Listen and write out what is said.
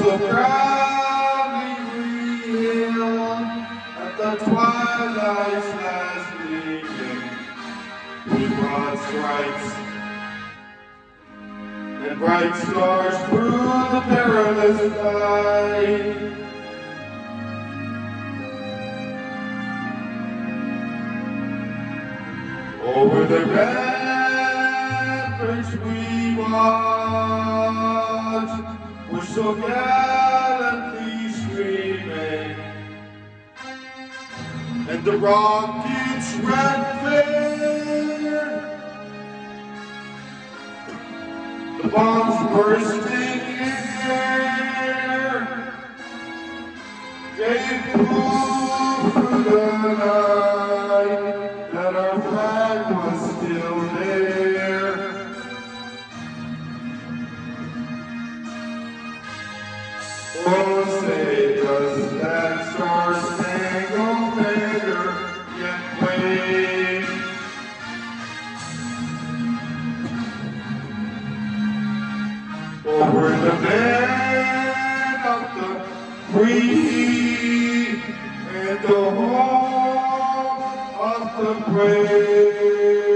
so proudly real at the twilight's last gleaming. We brought stripes and bright stars through the perilous night. Over the ramparts we were so gallantly screaming. and the rockets red clear, the bombs bursting in air, gave proof to the night that our flag was Oh, save us, that star-spangled banner yet wave? The of the free and the home of the brave.